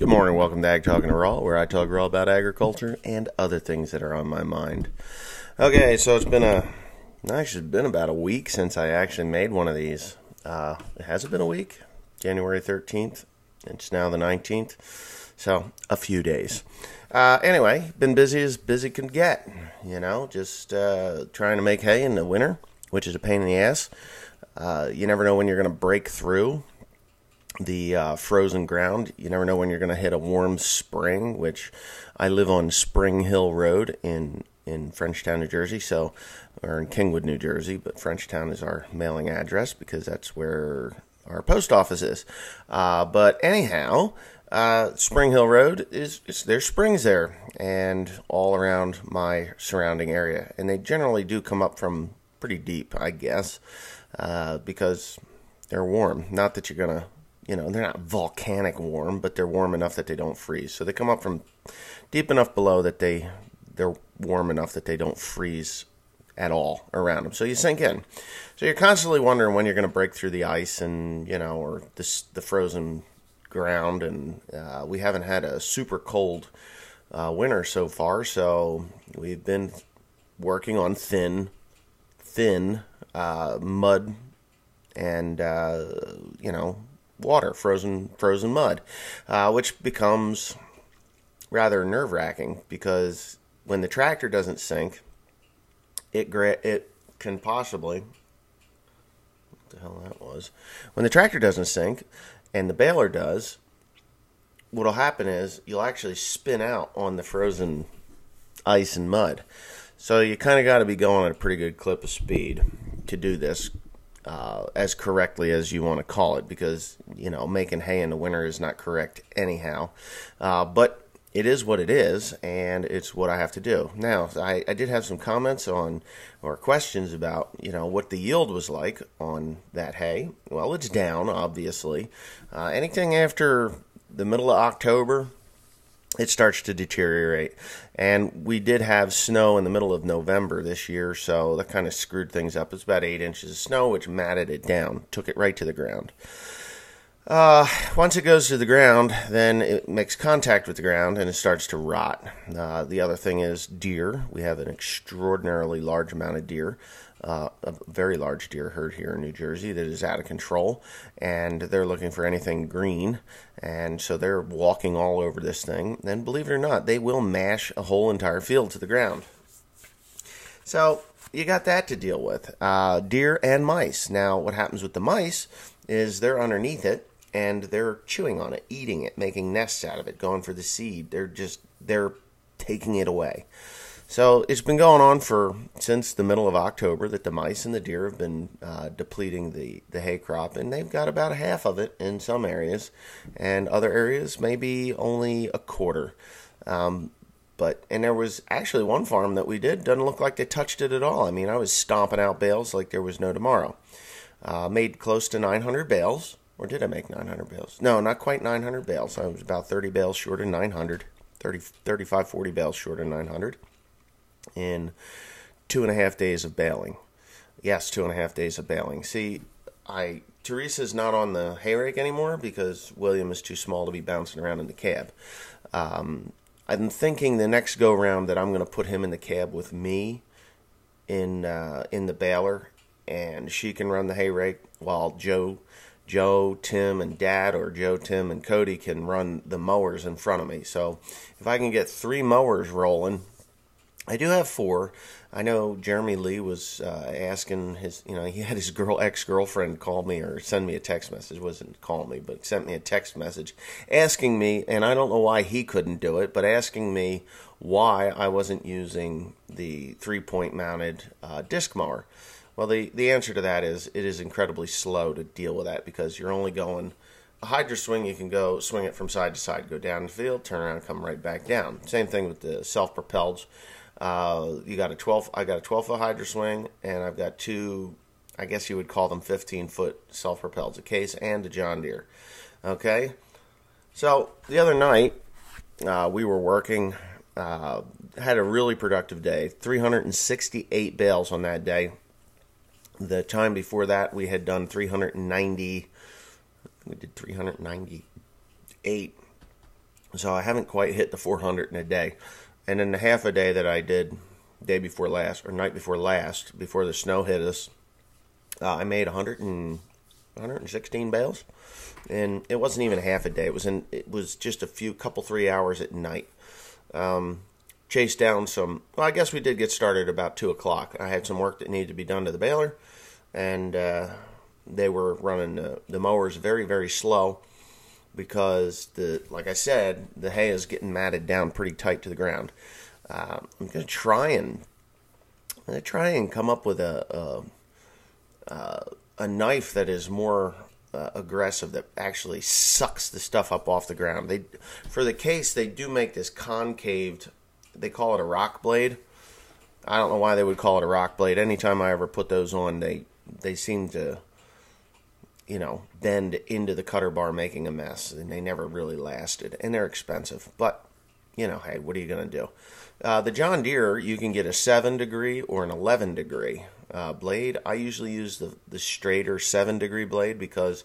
Good morning. Welcome to Ag Talking Raw, where I talk raw about agriculture and other things that are on my mind. Okay, so it's been a actually been about a week since I actually made one of these. Uh, has it been a week? January thirteenth. It's now the nineteenth, so a few days. Uh, anyway, been busy as busy can get. You know, just uh, trying to make hay in the winter, which is a pain in the ass. Uh, you never know when you're going to break through the uh, frozen ground. You never know when you're going to hit a warm spring, which I live on Spring Hill Road in in Frenchtown, New Jersey, so or in Kingwood, New Jersey, but Frenchtown is our mailing address because that's where our post office is. Uh, but anyhow, uh, Spring Hill Road is, is there's springs there and all around my surrounding area, and they generally do come up from pretty deep, I guess, uh, because they're warm. Not that you're gonna you know, they're not volcanic warm, but they're warm enough that they don't freeze. So they come up from deep enough below that they they're warm enough that they don't freeze at all around them. So you sink in. So you're constantly wondering when you're going to break through the ice and you know, or this the frozen ground. And uh, we haven't had a super cold uh, winter so far, so we've been working on thin, thin uh, mud and uh, you know water, frozen frozen mud, uh, which becomes rather nerve wracking because when the tractor doesn't sink, it it can possibly what the hell that was when the tractor doesn't sink and the baler does. What'll happen is you'll actually spin out on the frozen ice and mud. So you kind of got to be going at a pretty good clip of speed to do this uh, as correctly as you want to call it, because you know making hay in the winter is not correct anyhow. Uh, but it is what it is, and it's what I have to do. Now, I, I, did have some comments on or questions about you know what the yield was like on that hay. Well, it's down, obviously. Uh, anything after the middle of October it starts to deteriorate. And we did have snow in the middle of November this year, so that kind of screwed things up. It's about eight inches of snow, which matted it down, took it right to the ground. Uh, once it goes to the ground, then it makes contact with the ground and it starts to rot. Uh, the other thing is deer. We have an extraordinarily large amount of deer uh, a very large deer herd here in New Jersey that is out of control, and they're looking for anything green, and so they're walking all over this thing. And believe it or not, they will mash a whole entire field to the ground. So you got that to deal with. Uh, deer and mice. Now, what happens with the mice is they're underneath it and they're chewing on it, eating it, making nests out of it, going for the seed. They're just they're taking it away. So it's been going on for since the middle of October that the mice and the deer have been uh, depleting the, the hay crop, and they've got about half of it in some areas, and other areas maybe only a quarter. Um, but and there was actually one farm that we did doesn't look like they touched it at all. I mean, I was stomping out bales like there was no tomorrow. Uh, made close to 900 bales, or did I make 900 bales? No, not quite 900 bales. I was about 30 bales short of 900, 30, 35, 40 bales short of 900 in two and a half days of baling. Yes, two and a half days of baling. See, I Teresa's not on the hay rake anymore because William is too small to be bouncing around in the cab. Um, I'm thinking the next go round that I'm going to put him in the cab with me in uh, in the baler, and she can run the hay rake while Joe, Joe, Tim, and Dad, or Joe, Tim, and Cody can run the mowers in front of me. So if I can get three mowers rolling I do have four. I know Jeremy Lee was uh, asking his, you know, he had his girl ex girlfriend call me or send me a text message. wasn't call me, but sent me a text message asking me, and I don't know why he couldn't do it, but asking me why I wasn't using the three point mounted uh, disc mower. Well, the the answer to that is it is incredibly slow to deal with that because you're only going a hydro swing. You can go swing it from side to side, go down the field, turn around, come right back down. Same thing with the self propelled uh, you got a 12. I got a 12 foot hydro swing, and I've got two. I guess you would call them 15 foot self propelled, a case and a John Deere. Okay, so the other night uh, we were working. Uh, had a really productive day. 368 bales on that day. The time before that, we had done 390. We did 398 So I haven't quite hit the 400 in a day. And in the half a day that I did day before last or night before last, before the snow hit us, uh, I made 100 and 116 bales, and it wasn't even half a day. It was in it was just a few couple three hours at night. Um, chased down some. Well, I guess we did get started about two o'clock. I had some work that needed to be done to the baler, and uh, they were running the, the mowers very very slow because the like I said, the hay is getting matted down pretty tight to the ground. Uh, I'm gonna try and I'm gonna try and come up with a a, a knife that is more uh, aggressive that actually sucks the stuff up off the ground. They for the case they do make this concaved. They call it a rock blade. I don't know why they would call it a rock blade. Anytime I ever put those on, they they seem to you know, bend into the cutter bar making a mess, and they never really lasted, and they're expensive. But you know, hey, what are you going to do? Uh, the John Deere, you can get a seven degree or an eleven degree uh, blade. I usually use the the straighter seven degree blade because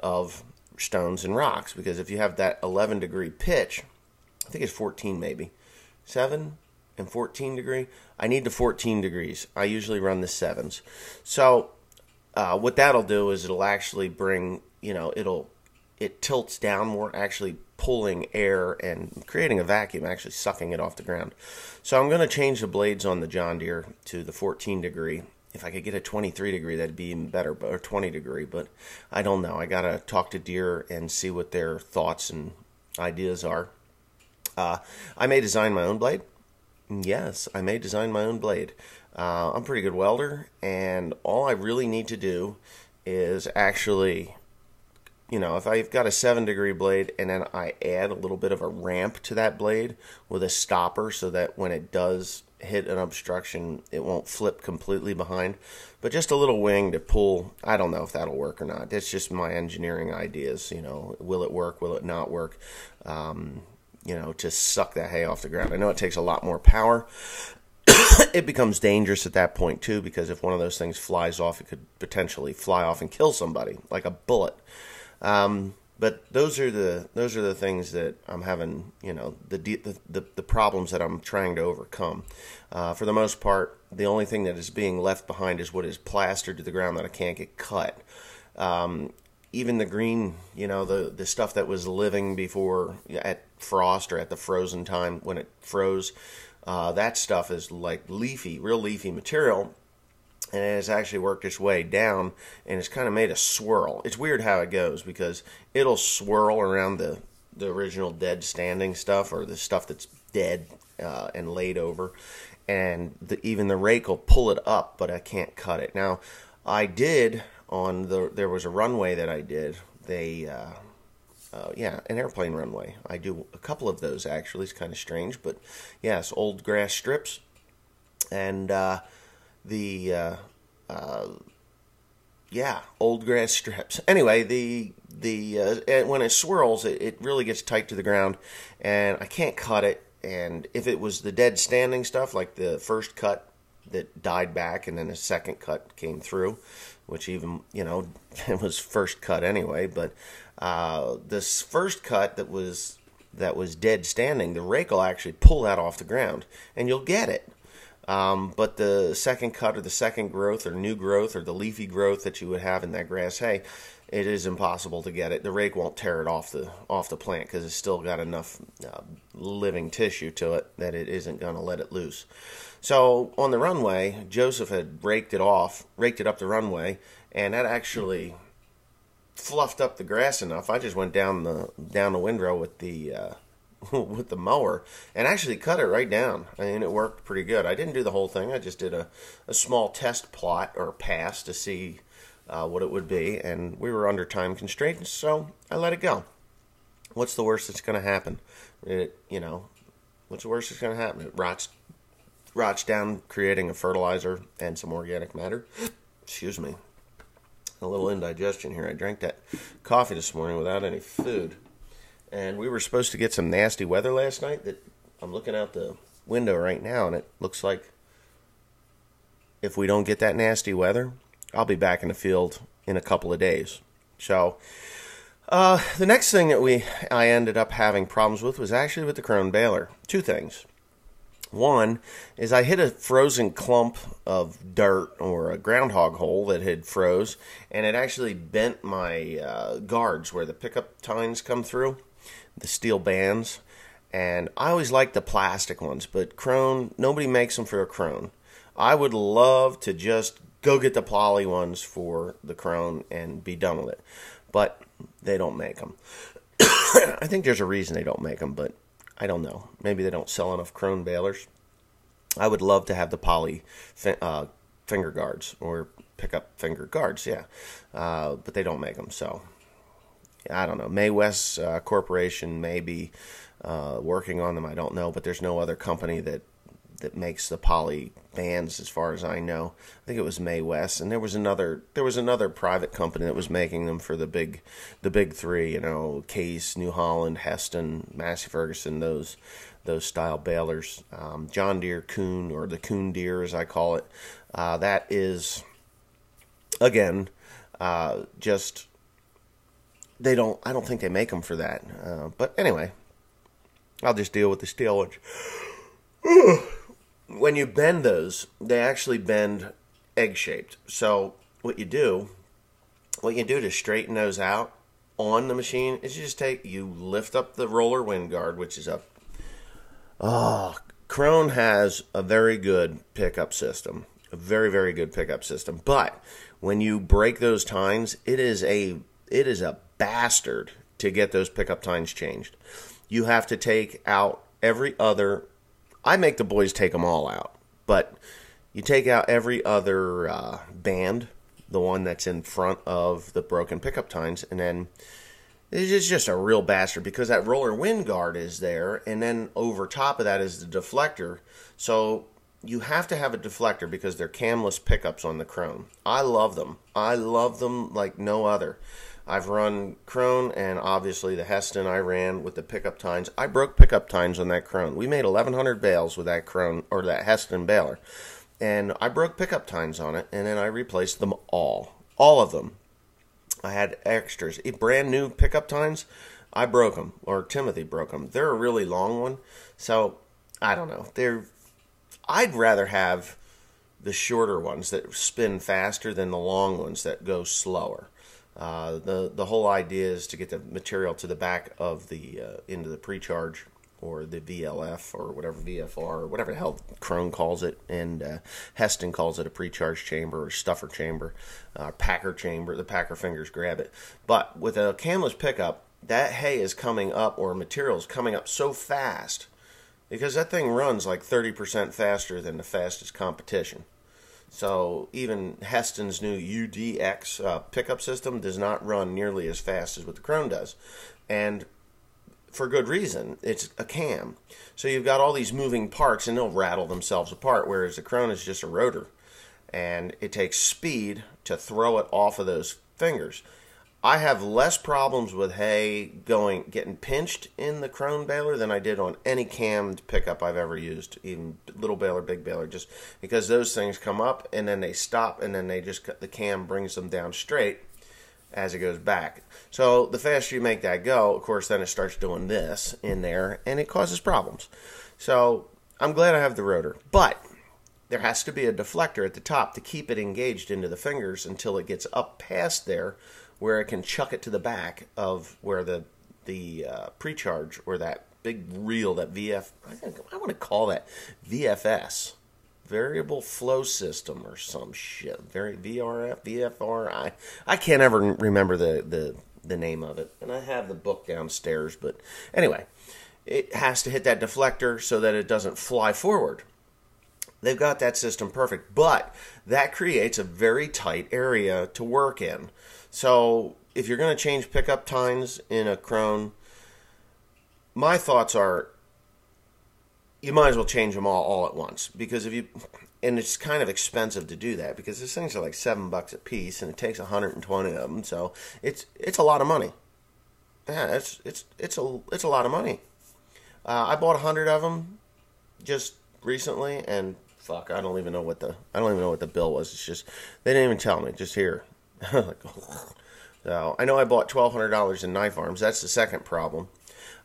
of stones and rocks. Because if you have that eleven degree pitch, I think it's fourteen maybe, seven and 14 degree. I need the 14 degrees. I usually run the sevens. So uh, what that'll do is it'll actually bring you know it'll it tilts down more actually pulling air and creating a vacuum actually sucking it off the ground. So i'm going to change the blades on the john deere to the 14 degree. If i could get a 23 degree that'd be even better or 20 degree but i don't know. I gotta talk to deere and see what their thoughts and ideas are. Uh, i may design my own blade. Yes i may design my own blade uh, I'm a pretty good welder, and all I really need to do is actually, you know, if I've got a seven degree blade and then I add a little bit of a ramp to that blade with a stopper so that when it does hit an obstruction, it won't flip completely behind, but just a little wing to pull. I don't know if that'll work or not. That's just my engineering ideas. You know, will it work? Will it not work? Um, you know, to suck that hay off the ground. I know it takes a lot more power, it becomes dangerous at that point too because if one of those things flies off, it could potentially fly off and kill somebody like a bullet. Um, but those are the those are the things that I'm having, you know, the the the, the problems that I'm trying to overcome. Uh, for the most part, the only thing that is being left behind is what is plastered to the ground that I can't get cut. Um, even the green, you know, the the stuff that was living before at frost or at the frozen time when it froze, uh, that stuff is like leafy, real leafy material, and it has actually worked its way down and it's kind of made a swirl. It's weird how it goes because it'll swirl around the the original dead standing stuff or the stuff that's dead uh, and laid over, and the, even the rake will pull it up, but I can't cut it. Now, I did on the there was a runway that I did. They uh, uh, yeah, an airplane runway. I do a couple of those actually. It's kind of strange, but yes, old grass strips, and uh, the uh, uh yeah, old grass strips. Anyway, the the uh, when it swirls, it, it really gets tight to the ground, and I can't cut it. And if it was the dead standing stuff, like the first cut that died back, and then a second cut came through, which even you know it was first cut anyway, but uh, this first cut that was that was dead standing, the rake will actually pull that off the ground, and you'll get it. Um, but the second cut or the second growth or new growth or the leafy growth that you would have in that grass hay, it is impossible to get it. The rake won't tear it off the off the plant because it's still got enough uh, living tissue to it that it isn't going to let it loose. So on the runway, Joseph had raked it off, raked it up the runway, and that actually fluffed up the grass enough. I just went down the down the windrow with the uh, with the mower and actually cut it right down. I mean, it worked pretty good. I didn't do the whole thing. I just did a, a small test plot or pass to see uh, what it would be, and we were under time constraints, so I let it go. What's the worst that's going to happen? It, you know, what's the worst that's going to happen? It rots, rots down, creating a fertilizer and some organic matter. Excuse me a little indigestion here. I drank that coffee this morning without any food. And we were supposed to get some nasty weather last night that I'm looking out the window right now and it looks like if we don't get that nasty weather, I'll be back in the field in a couple of days. So Uh, the next thing that we I ended up having problems with was actually with the Krone baler. Two things. One is I hit a frozen clump of dirt or a groundhog hole that had froze, and it actually bent my uh, guards where the pickup tines come through, the steel bands. And I always like the plastic ones, but Krone, nobody makes them for a Krone. I would love to just go get the poly ones for the Krone and be done with it, but they don't make them. I think there's a reason they don't make them, but I don't know. Maybe they don't sell enough Krone balers. I would love to have the poly uh, finger guards or pickup finger guards, yeah, uh, but they don't make them. So I don't know. Maywest uh, Corporation may be uh, working on them. I don't know, but there's no other company that that makes the poly bands as far as I know. I think it was Maywest and there was another there was another private company that was making them for the big the big 3, you know, Case, New Holland, Hesston, Massey Ferguson, those those style balers. Um, John Deere Coon or the Coon Deere as I call it. Uh, that is again uh, just they don't I don't think they make them for that. Uh, but anyway, I'll just deal with the steel when you bend those, they actually bend egg shaped. So what you do, what you do to straighten those out on the machine is you just take you lift up the roller wind guard, which is up. Oh, ah, Krone has a very good pickup system, a very very good pickup system. But when you break those tines, it is a it is a bastard to get those pickup tines changed. You have to take out every other I make the boys take them all out, but you take out every other uh, band, the one that's in front of the broken pickup tines, and then it's just a real bastard because that roller wind guard is there, and then over top of that is the deflector. So you have to have a deflector because they're camless pickups on the Krone. I love them. I love them like no other. I've run Krone and obviously the Hesston I ran with the pickup tines. I broke pickup tines on that Krone. We made 1,100 bales with that Krone or that Hesston baler. And I broke pickup tines on it and then I replaced them all. All of them. I had extras. Brand new pickup tines, I broke them or Timothy broke them. They're a really long one. So I don't know. They're I'd rather have the shorter ones that spin faster than the long ones that go slower. Uh, the the whole idea is to get the material to the back of the uh, into the precharge or the VLF or whatever VFR or whatever the hell Krone calls it, and uh, Hesston calls it a precharge chamber or stuffer chamber, uh, packer chamber. The packer fingers grab it. But with a camless pickup, that hay is coming up or material is coming up so fast because that thing runs like 30% faster than the fastest competition. So even Hesston's new UDX uh, pickup system does not run nearly as fast as what the Krone does, and for good reason. It's a cam, so you've got all these moving parts, and they'll rattle themselves apart. Whereas the Krone is just a rotor, and it takes speed to throw it off of those fingers. I have less problems with hay going getting pinched in the Krone baler than I did on any cammed pickup I've ever used, even little baler, big baler, just because those things come up and then they stop and then they just the cam brings them down straight as it goes back. So the faster you make that go, of course, then it starts doing this in there and it causes problems. So I'm glad I have the rotor, but there has to be a deflector at the top to keep it engaged into the fingers until it gets up past there where it can chuck it to the back of where the the uh, precharge or that big reel that VF I think I want to call that VFS variable flow system or some shit. Very VRF VFR I. I can't ever remember the the the name of it. And I have the book downstairs but anyway it has to hit that deflector so that it doesn't fly forward. They've got that system perfect but that creates a very tight area to work in so if you're going to change pickup tines in a Krone, my thoughts are you might as well change them all all at once because if you and it's kind of expensive to do that because these things are like seven bucks a piece and it takes 120 of them so it's it's a lot of money. Yeah it's it's it's a it's a lot of money. Uh, i bought a hundred of them just recently and fuck i don't even know what the i don't even know what the bill was. It's just they didn't even tell me just here So I know I bought twelve hundred dollars in knife arms. That's the second problem.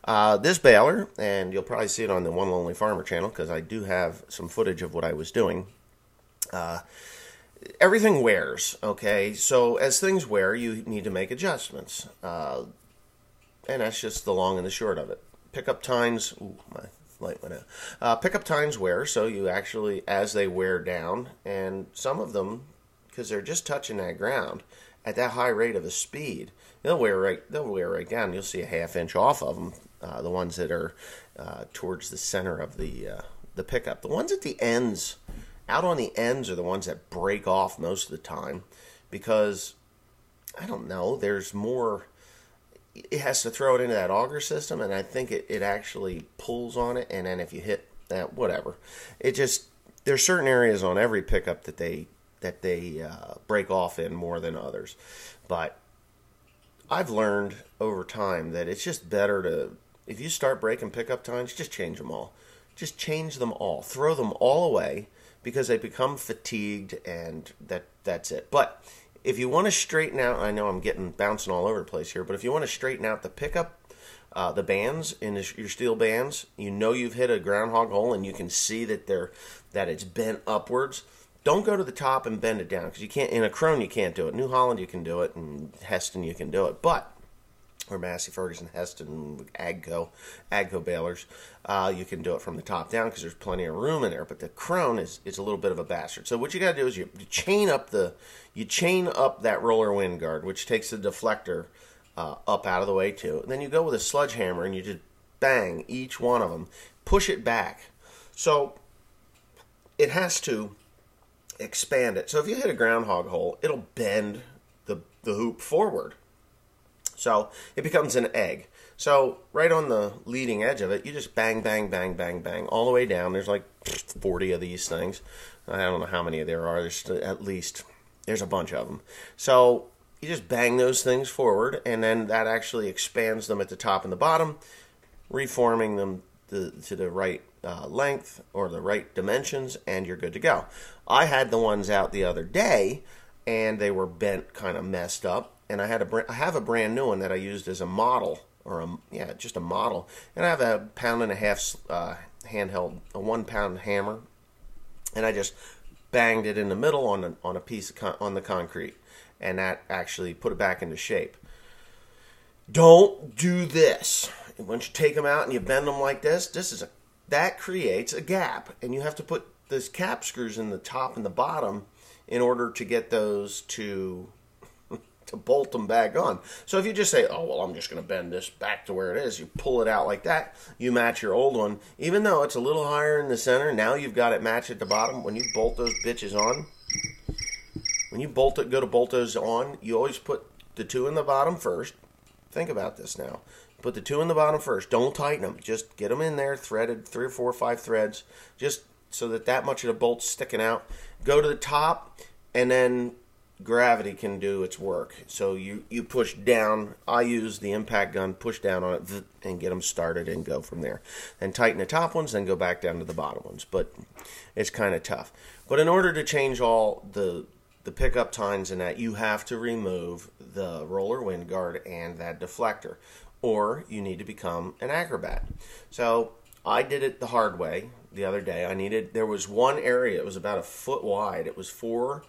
Uh, this baler, and you'll probably see it on the One Lonely Farmer channel because I do have some footage of what I was doing. Uh, everything wears, okay? So as things wear, you need to make adjustments. Uh, and that's just the long and the short of it. Pickup tines, ooh, my light went out. Uh, pickup tines wear, so you actually, as they wear down, and some of them, because they're just touching that ground at that high rate of a speed, they'll wear right, they'll wear right down. You'll see a half inch off of them. Uh, the ones that are uh, towards the center of the uh, the pickup. The ones at the ends, out on the ends, are the ones that break off most of the time, because I don't know. There's more it has to throw it into that auger system, and I think it, it actually pulls on it. And then if you hit that, whatever, it just there's certain areas on every pickup that they that they uh, break off in more than others. But I've learned over time that it's just better to if you start breaking pickup tines, just change them all. Just change them all. Throw them all away because they become fatigued, and that that's it. But if you want to straighten out, I know I'm getting bouncing all over the place here, but if you want to straighten out the pickup, uh, the bands in the, your steel bands, you know you've hit a groundhog hole, and you can see that they're that it's bent upwards. Don't go to the top and bend it down because you can't. In a Krone, you can't do it. New Holland, you can do it, and Hesston, you can do it. But or Massey Ferguson, Hesston, Agco, Agco balers. Uh, you can do it from the top down because there's plenty of room in there. But the Krone is, is a little bit of a bastard. So what you got to do is you, you, chain up the you chain up that roller wind guard, which takes the deflector uh, up out of the way too. And then you go with a sledgehammer and you just bang each one of them, push it back. So it has to expand it. So if you hit a groundhog hole, it'll bend the the hoop forward so it becomes an egg. So right on the leading edge of it, you just bang, bang, bang, bang, bang, all the way down. There's like 40 of these things. I don't know how many there are. There's at least, there's a bunch of them. So you just bang those things forward, and then that actually expands them at the top and the bottom, reforming them to, to the right uh, length or the right dimensions, and you're good to go. I had the ones out the other day, and they were bent, kind of messed up and I had a I have a brand new one that I used as a model or a yeah just a model, and I have a pound and a half uh, handheld a one pound hammer, and I just banged it in the middle on a, on a piece of on the concrete, and that actually put it back into shape. Don't do this. Once you take them out and you bend them like this, this is a that creates a gap, and you have to put those cap screws in the top and the bottom in order to get those to to bolt them back on. So if you just say, oh, well, I'm just going to bend this back to where it is, you pull it out like that, you match your old one. Even though it's a little higher in the center, now you've got it matched at the bottom. When you bolt those bitches on, when you bolt it, go to bolt those on, you always put the two in the bottom first. Think about this now. Put the two in the bottom first. Don't tighten them. Just get them in there, threaded, three or four or five threads, just so that that much of the bolt's sticking out. Go to the top, and then gravity can do its work. So you, you push down. I use the impact gun, push down on it, and get them started and go from there. Then tighten the top ones, then go back down to the bottom ones. But it's kind of tough. But in order to change all the the pickup tines and that, you have to remove the roller wind guard and that deflector, or you need to become an acrobat. So I did it the hard way the other day. I needed there was one area. It was about a foot wide. It was four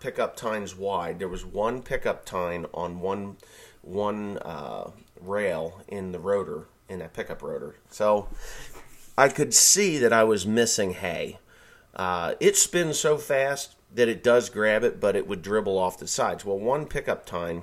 pickup tines wide. There was one pickup tine on one one uh, rail in the rotor in that pickup rotor. So I could see that I was missing hay. Uh, it spins so fast that it does grab it, but it would dribble off the sides. Well, one pickup tine,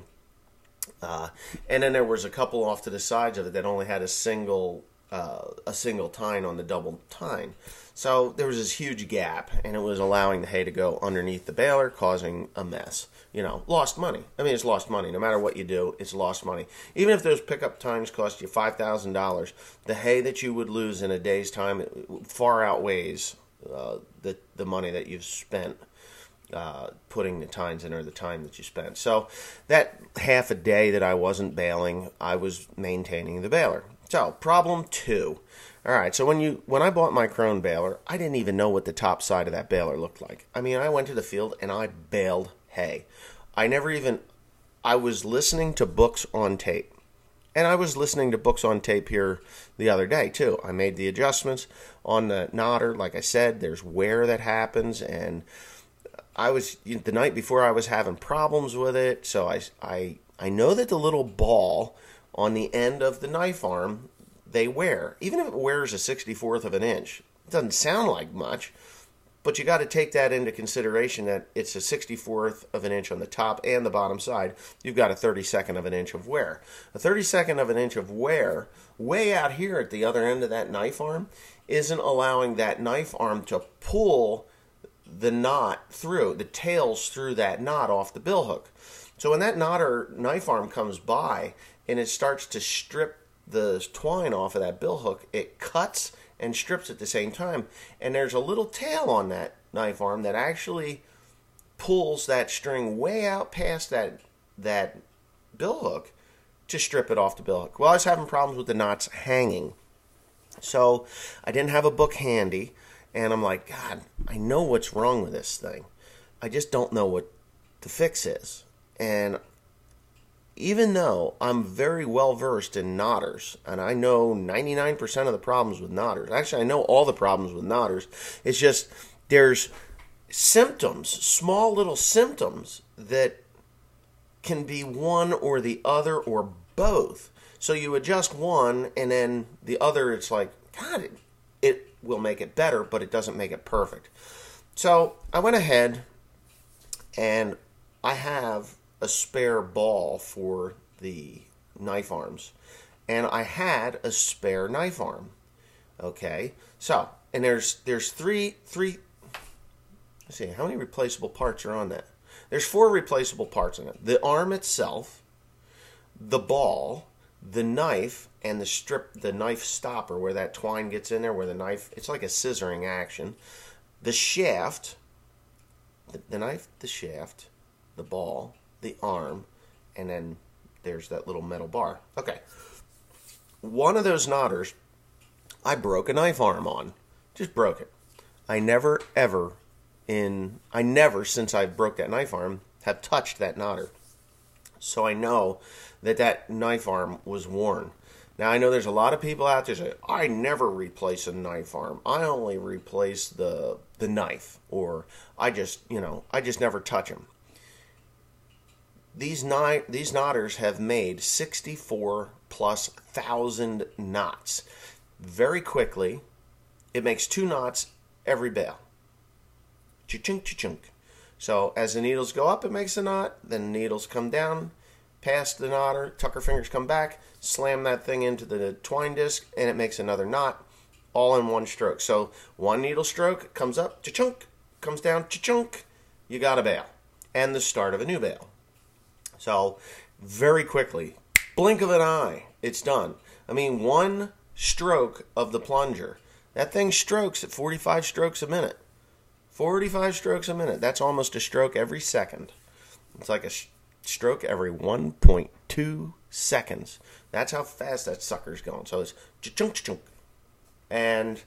uh, and then there was a couple off to the sides of it that only had a single uh, a single tine on the double tine. So there was this huge gap, and it was allowing the hay to go underneath the baler, causing a mess. You know, lost money. I mean, it's lost money. No matter what you do, it's lost money. Even if those pickup times cost you five thousand dollars, the hay that you would lose in a day's time far outweighs uh, the the money that you've spent. Uh, putting the tines in or the time that you spent. So that half a day that I wasn't baling, I was maintaining the baler. So problem two, all right, so when you when I bought my Krone baler, I didn't even know what the top side of that baler looked like. I mean, I went to the field and I baled hay. I never even I was listening to books on tape. And I was listening to books on tape here the other day too. I made the adjustments on the knotter. Like I said, there's wear that happens, and I was the night before I was having problems with it. So I I I know that the little ball on the end of the knife arm they wear, even if it wears a 64th of an inch, it doesn't sound like much, but you got to take that into consideration that it's a 64th of an inch on the top and the bottom side. You've got a 32nd of an inch of wear. A 32nd of an inch of wear, way out here at the other end of that knife arm, isn't allowing that knife arm to pull the knot through, the tails through that knot off the bill hook. So when that knot or knife arm comes by and it starts to strip the twine off of that bill hook, it cuts and strips at the same time. And there's a little tail on that knife arm that actually pulls that string way out past that that bill hook to strip it off the bill hook. Well, I was having problems with the knots hanging. So I didn't have a book handy, and I'm like, God, I know what's wrong with this thing. I just don't know what the fix is. And even though I'm very well versed in knotters, and I know 99% of the problems with knotters, actually, I know all the problems with knotters, it's just there's symptoms, small little symptoms that can be one or the other or both. So you adjust one, and then the other, it's like, God, it, it will make it better, but it doesn't make it perfect. So I went ahead and I have a spare ball for the knife arms, and I had a spare knife arm. Okay, so and there's there's three three. Let's see how many replaceable parts are on that. There's four replaceable parts in it: the arm itself, the ball, the knife, and the strip, the knife stopper where that twine gets in there, where the knife. It's like a scissoring action. The shaft, the, the knife, the shaft, the ball, the arm, and then there's that little metal bar. Okay. One of those knotters, I broke a knife arm on. Just broke it. I never, ever, in, I never, since I broke that knife arm, have touched that knotter. So I know that that knife arm was worn. Now I know there's a lot of people out there say I never replace a knife arm. I only replace the the knife, or I just you know I just never touch them these nine these knotters have made 64 plus thousand knots. Very quickly it makes two knots every bale cha-chunk cha-chunk. So as the needles go up it makes a knot. Then the needles come down past the knotter tucker fingers come back slam that thing into the twine disc and it makes another knot all in one stroke so one needle stroke comes up cha-chunk comes down cha-chunk you got a bale and the start of a new bale so, very quickly, blink of an eye, it's done. I mean, one stroke of the plunger, that thing strokes at 45 strokes a minute. 45 strokes a minute. That's almost a stroke every second. It's like a stroke every 1.2 seconds. That's how fast that sucker's going. So it's ch chunk chunk. And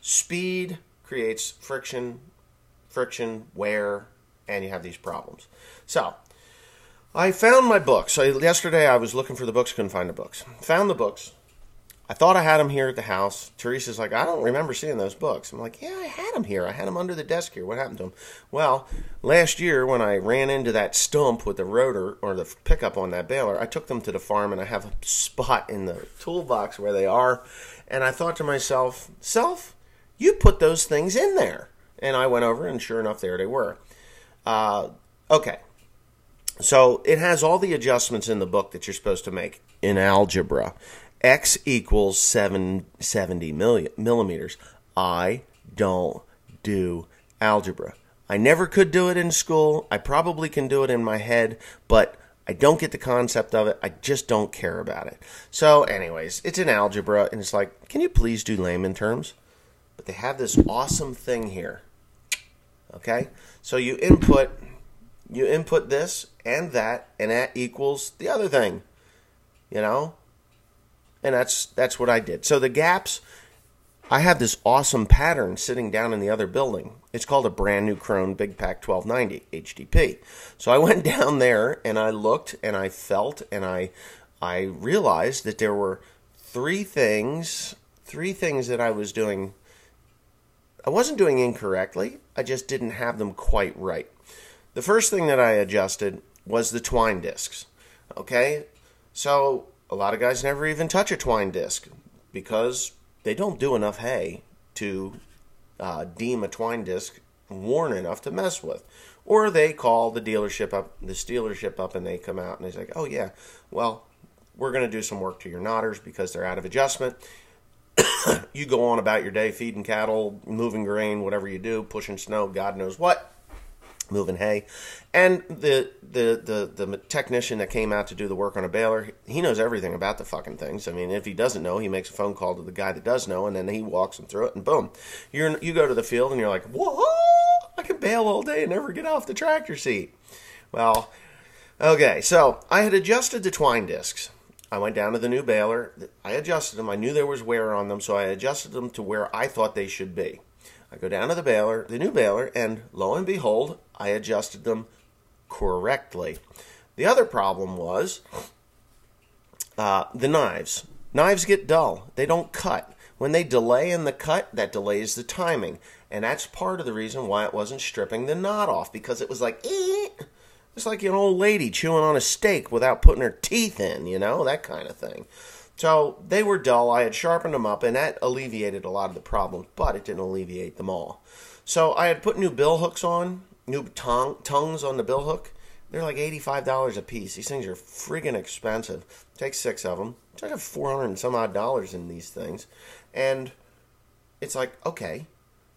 speed creates friction, friction, wear, and you have these problems. So I found my books. So yesterday I was looking for the books, couldn't find the books. Found the books. I thought I had them here at the house. Teresa's like, I don't remember seeing those books. I'm like, yeah, I had them here. I had them under the desk here. What happened to them? Well, last year when I ran into that stump with the rotor or the pickup on that baler, I took them to the farm and I have a spot in the toolbox where they are. And I thought to myself, self, you put those things in there. And I went over and sure enough, there they were. Uh, okay. So it has all the adjustments in the book that you're supposed to make in algebra. X equals 770 million, millimeters. I don't do algebra. I never could do it in school. I probably can do it in my head, but I don't get the concept of it. I just don't care about it. So, anyways, it's in algebra, and it's like, can you please do layman terms? But they have this awesome thing here. Okay? So you input you input this and that, and that equals the other thing. You know? And that's that's what I did. So the gaps I have this awesome pattern sitting down in the other building. It's called a brand new Krone Big Pack 1290 HDP. So I went down there and I looked and I felt and I I realized that there were three things, three things that I was doing I wasn't doing incorrectly. I just didn't have them quite right. The first thing that I adjusted was the twine discs. Okay? So a lot of guys never even touch a twine disc because they don't do enough hay to uh, deem a twine disc worn enough to mess with. Or they call the dealership up, the dealership up, and they come out and they're like, "Oh yeah, well, we're going to do some work to your knotters because they're out of adjustment." you go on about your day feeding cattle, moving grain, whatever you do, pushing snow, God knows what moving hay. And the, the, the, the technician that came out to do the work on a baler, he knows everything about the fucking things. I mean, if he doesn't know, he makes a phone call to the guy that does know, and then he walks him through it, and boom. You're, you go to the field, and you're like, whoa, I can bale all day and never get off the tractor seat. Well, okay, so I had adjusted the twine discs. I went down to the new baler. I adjusted them. I knew there was wear on them, so I adjusted them to where I thought they should be. I go down to the baler, the new baler, and lo and behold, I adjusted them correctly. The other problem was uh, the knives. Knives get dull, they don't cut. When they delay in the cut, that delays the timing. And that's part of the reason why it wasn't stripping the knot off because it was like, eh. It's like an old lady chewing on a steak without putting her teeth in, you know, that kind of thing. So they were dull. I had sharpened them up, and that alleviated a lot of the problems, but it didn't alleviate them all. So I had put new bill hooks on, new tongue, tongues on the bill hook. They're like $85 a piece. These things are friggin' expensive. Take six of them. It's like 400 and some odd dollars in these things. And it's like, okay,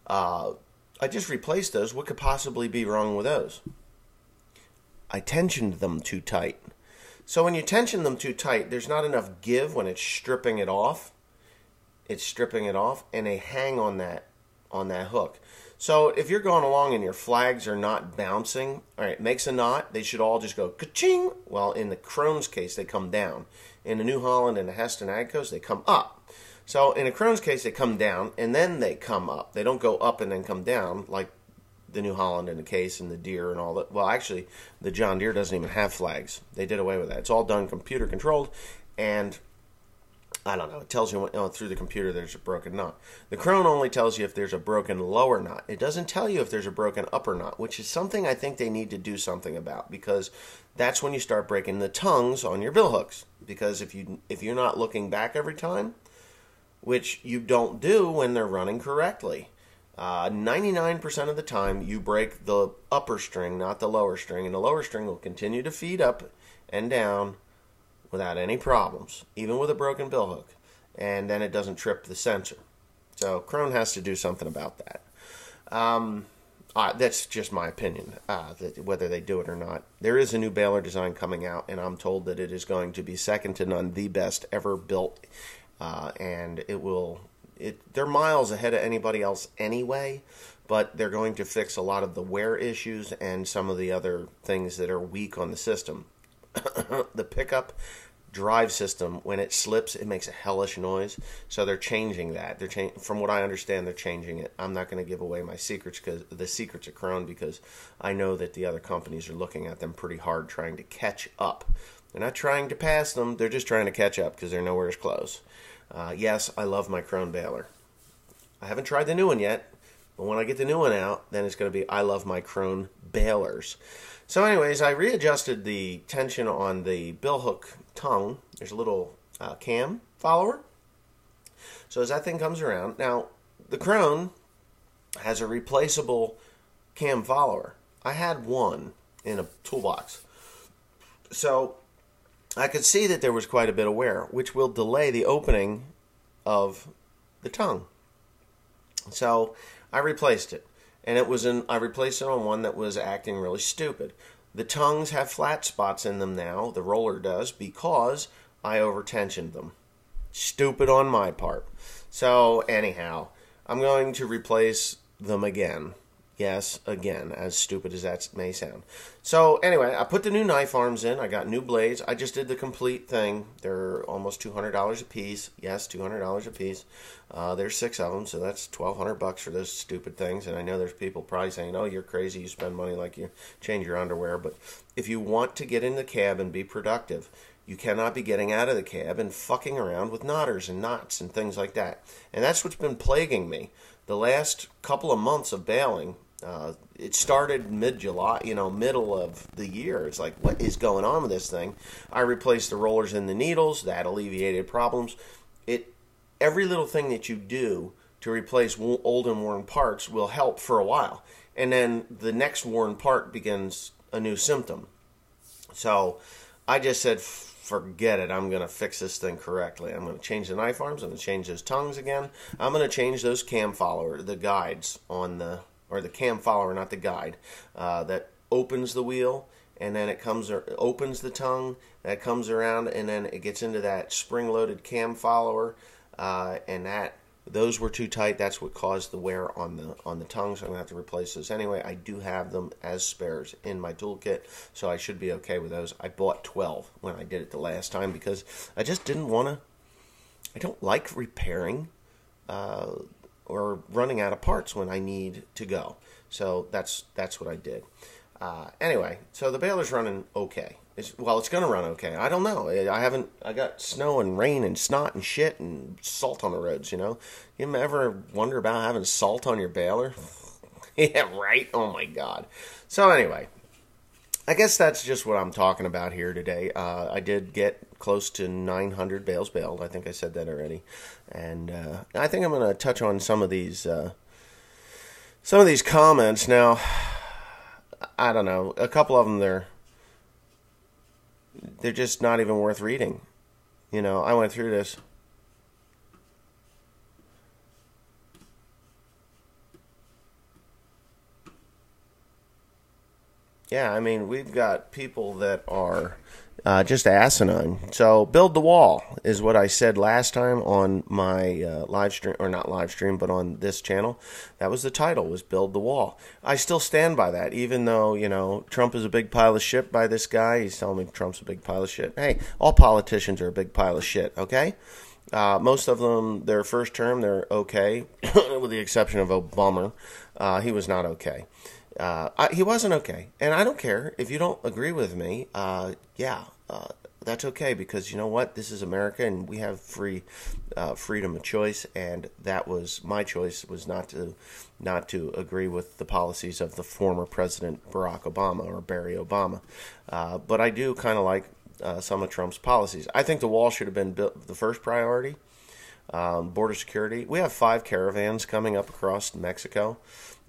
uh, I just replaced those. What could possibly be wrong with those? I tensioned them too tight. So when you tension them too tight, there's not enough give when it's stripping it off. It's stripping it off, and they hang on that on that hook. So if you're going along and your flags are not bouncing, all right, makes a knot. They should all just go ka-ching. Well, in the Krone's case, they come down. In the New Holland and the Hesston Agcos, they come up. So in a Krone's case, they come down and then they come up. They don't go up and then come down like the New Holland and the case and the Deere and all that. Well, actually, the John Deere doesn't even have flags. They did away with that. It's all done computer controlled, and I don't know. It tells you oh, through the computer there's a broken knot. The Krone only tells you if there's a broken lower knot. It doesn't tell you if there's a broken upper knot, which is something I think they need to do something about because that's when you start breaking the tongues on your bill hooks. Because if you if you're not looking back every time, which you don't do when they're running correctly, uh, 99% of the time you break the upper string, not the lower string, and the lower string will continue to feed up and down without any problems, even with a broken bill hook, and then it doesn't trip the sensor. So Krone has to do something about that. Um, uh, that's just my opinion, uh, whether they do it or not. There is a new baler design coming out, and I'm told that it is going to be second to none, the best ever built, uh, and it will. It, they're miles ahead of anybody else anyway, but they're going to fix a lot of the wear issues and some of the other things that are weak on the system. the pickup drive system when it slips it makes a hellish noise so they're changing that. They're changing from what i understand they're changing it. I'm not going to give away my secrets because the secrets of Krone because i know that the other companies are looking at them pretty hard trying to catch up. They're not trying to pass them they're just trying to catch up because they're nowhere as close uh, yes i love my Krone baler i haven't tried the new one yet but when i get the new one out then it's going to be i love my Krone balers so, anyways, I readjusted the tension on the bill hook tongue. There's a little uh, cam follower. So as that thing comes around, now the Krone has a replaceable cam follower. I had one in a toolbox. So I could see that there was quite a bit of wear, which will delay the opening of the tongue. So I replaced it and it was in I replaced it on one that was acting really stupid. The tongues have flat spots in them now, the roller does, because I overtensioned them. Stupid on my part. So anyhow, I'm going to replace them again. Yes, again, as stupid as that may sound. So anyway, I put the new knife arms in. I got new blades. I just did the complete thing. They're almost two hundred dollars a piece. Yes, two hundred dollars a piece. Uh, there's six of them, so that's twelve hundred bucks for those stupid things. And I know there's people probably saying, "Oh, you're crazy. You spend money like you change your underwear." But if you want to get in the cab and be productive, you cannot be getting out of the cab and fucking around with knotters and knots and things like that. And that's what's been plaguing me the last couple of months of baling uh, it started mid July, you know, middle of the year. It's like, what is going on with this thing? I replaced the rollers and the needles. That alleviated problems. It every little thing that you do to replace old and worn parts will help for a while, and then the next worn part begins a new symptom. So, I just said, forget it. I'm going to fix this thing correctly. I'm going to change the knife arms. I'm going to change those tongues again. I'm going to change those cam follower, the guides on the or the cam follower, not the guide, uh, that opens the wheel and then it comes or opens the tongue that comes around and then it gets into that spring loaded cam follower uh, and that those were too tight. That's what caused the wear on the on the tongue so i'm to have to replace those. Anyway i do have them as spares in my toolkit so i should be okay with those. I bought 12 when i did it the last time because i just didn't want to i don't like repairing uh, or running out of parts when I need to go. So that's that's what I did. Uh, anyway, so the baler's running okay. It's, well, it's to run okay. I don't know. I haven't. I got snow and rain and snot and shit and salt on the roads. You know. You ever wonder about having salt on your baler? yeah, right. Oh my god. So anyway, I guess that's just what I'm talking about here today. Uh, I did get close to 900 bales baled. I think I said that already, and uh, I think I'm going to touch on some of these uh, some of these comments now. I don't know. A couple of them they're they're just not even worth reading. You know, I went through this. Yeah, I mean, we've got people that are uh, just asinine. So, build the wall is what I said last time on my uh, live stream, or not live stream, but on this channel. That was the title, was build the wall. I still stand by that, even though you know Trump is a big pile of shit by this guy. He's telling me Trump's a big pile of shit. Hey, all politicians are a big pile of shit. Okay. Uh, most of them, their first term, they're okay, with the exception of Obama. Uh, he was not okay. Uh, I, he wasn't okay, and I don't care if you don't agree with me. Uh, yeah, uh, that's okay because you know what? This is America, and we have free uh, freedom of choice. And that was my choice was not to not to agree with the policies of the former president Barack Obama or Barry Obama. Uh, but I do kind of like uh, some of Trump's policies. I think the wall should have been built the first priority. Um, border security. We have five caravans coming up across Mexico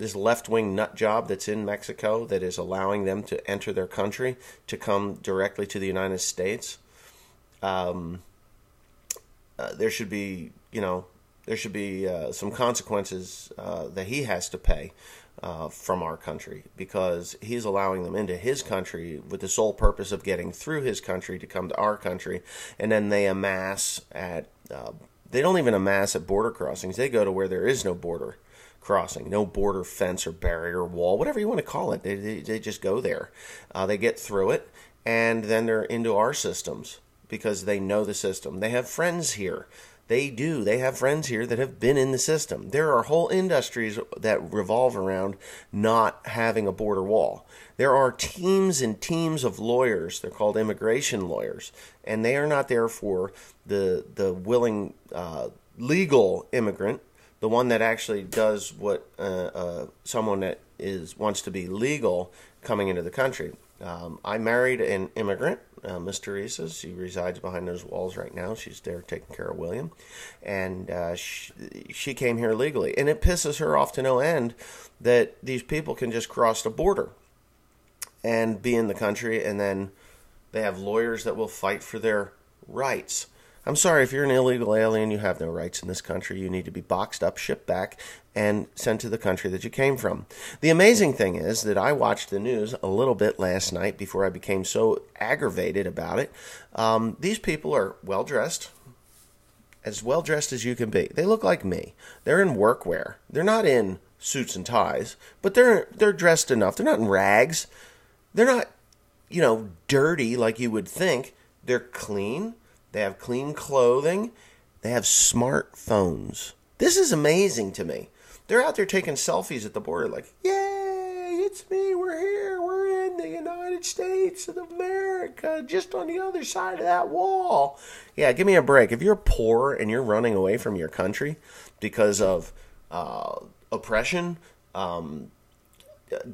this left wing nut job that's in Mexico that is allowing them to enter their country to come directly to the United States. Um, uh, there should be, you know, there should be uh, some consequences uh, that he has to pay uh, from our country because he's allowing them into his country with the sole purpose of getting through his country to come to our country, and then they amass at. Uh, they don't even amass at border crossings. They go to where there is no border crossing. No border fence or barrier wall, whatever you want to call it. They, they, they just go there. Uh, they get through it, and then they're into our systems because they know the system. They have friends here. They do. They have friends here that have been in the system. There are whole industries that revolve around not having a border wall. There are teams and teams of lawyers. They're called immigration lawyers, and they are not there for the the willing uh, legal immigrant the one that actually does what uh, uh, someone that is wants to be legal coming into the country. Um, I married an immigrant, uh, Miss Teresa. She resides behind those walls right now. She's there taking care of William, and uh, she, she came here legally. And it pisses her off to no end that these people can just cross the border and be in the country, and then they have lawyers that will fight for their rights. I'm sorry, if you're an illegal alien, you have no rights in this country. You need to be boxed up, shipped back, and sent to the country that you came from. The amazing thing is that I watched the news a little bit last night before I became so aggravated about it. Um, these people are well dressed, as well dressed as you can be. They look like me. They're in workwear. They're not in suits and ties, but they're they're dressed enough. They're not in rags. They're not, you know, dirty like you would think. They're clean. They have clean clothing. They have smartphones. This is amazing to me. They're out there taking selfies at the border, like, yay, it's me, we're here, we're in the United States of America, just on the other side of that wall. Yeah, give me a break. If you're poor and you're running away from your country because of uh, oppression, um,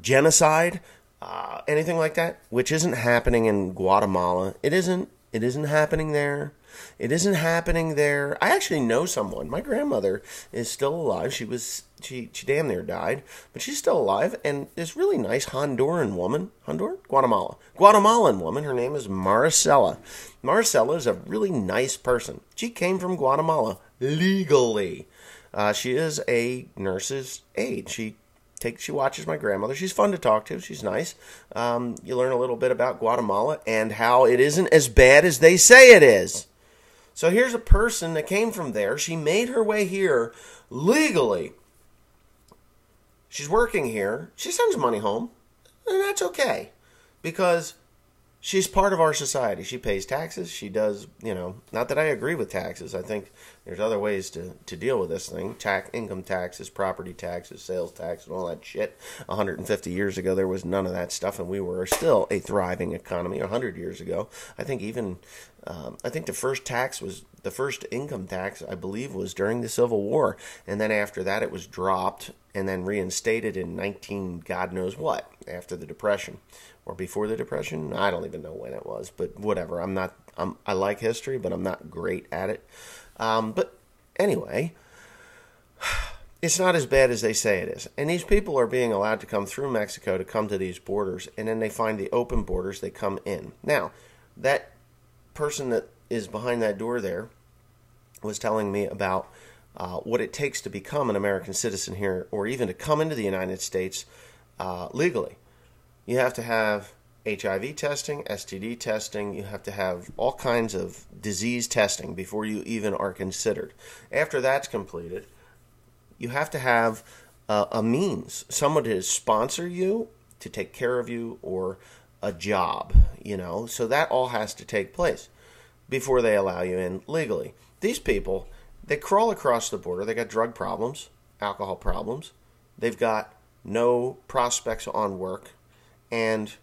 genocide, uh, anything like that, which isn't happening in Guatemala, it isn't. It isn't happening there. It isn't happening there. I actually know someone. My grandmother is still alive. She was she she damn near died, but she's still alive. And this really nice Honduran woman, Honduran, Guatemala, Guatemalan woman. Her name is Maricela. Maricela is a really nice person. She came from Guatemala legally. Uh, she is a nurse's aide. She takes she watches my grandmother. She's fun to talk to. She's nice. Um, you learn a little bit about Guatemala and how it isn't as bad as they say it is. So here's a person that came from there. She made her way here legally. She's working here. She sends money home, and that's okay because she's part of our society. She pays taxes. She does, you know, not that I agree with taxes. I think there's other ways to, to deal with this thing. Tax, income taxes, property taxes, sales tax, and all that shit. 150 years ago, there was none of that stuff, and we were still a thriving economy. 100 years ago, I think even, um, I think the first tax was the first income tax, I believe, was during the Civil War, and then after that, it was dropped and then reinstated in 19 God knows what after the Depression or before the Depression. I don't even know when it was, but whatever. I'm not. I'm, I like history, but I'm not great at it. Um, but anyway, it's not as bad as they say it is. And these people are being allowed to come through Mexico to come to these borders, and then they find the open borders. They come in. Now, that person that is behind that door there was telling me about uh, what it takes to become an American citizen here, or even to come into the United States uh, legally you have to have HIV testing, STD testing, you have to have all kinds of disease testing before you even are considered. After that's completed, you have to have uh, a means, someone to sponsor you, to take care of you, or a job, you know. So that all has to take place before they allow you in legally. These people, they crawl across the border, they got drug problems, alcohol problems, they've got no prospects on work and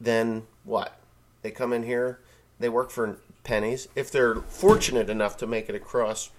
then what? They come in here, they work for pennies. If they're fortunate enough to make it across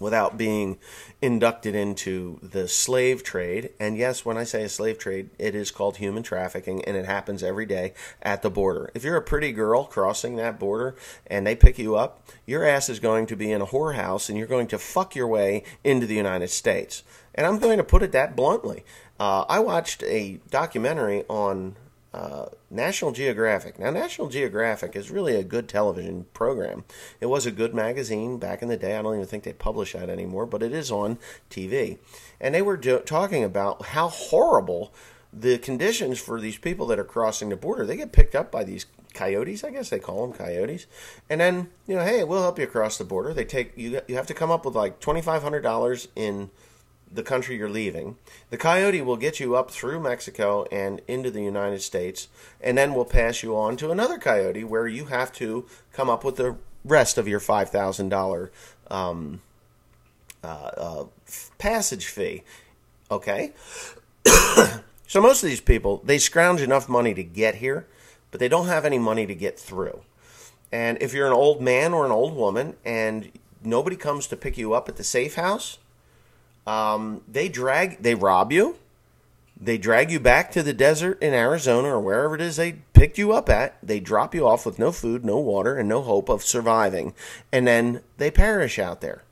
without being inducted into the slave trade. And yes, when I say a slave trade, it is called human trafficking and it happens every day at the border. If you're a pretty girl crossing that border and they pick you up, your ass is going to be in a whorehouse and you're going to fuck your way into the United States. And I'm going to put it that bluntly. Uh, I watched a documentary on uh, National Geographic. Now, National Geographic is really a good television program. It was a good magazine back in the day. I don't even think they publish that anymore, but it is on TV. And they were do- talking about how horrible the conditions for these people that are crossing the border. They get picked up by these coyotes, I guess they call them coyotes. And then, you know, hey, we'll help you across the border. They take you you have to come up with like $2500 in the country you're leaving. The coyote will get you up through Mexico and into the United States, and then will pass you on to another coyote where you have to come up with the rest of your five thousand um, uh, uh, passage fee. Okay, so most of these people they scrounge enough money to get here, but they don't have any money to get through. And if you're an old man or an old woman and nobody comes to pick you up at the safe house um, they drag, they rob you. They drag you back to the desert in Arizona or wherever it is they picked you up at. They drop you off with no food, no water, and no hope of surviving. And then they perish out there.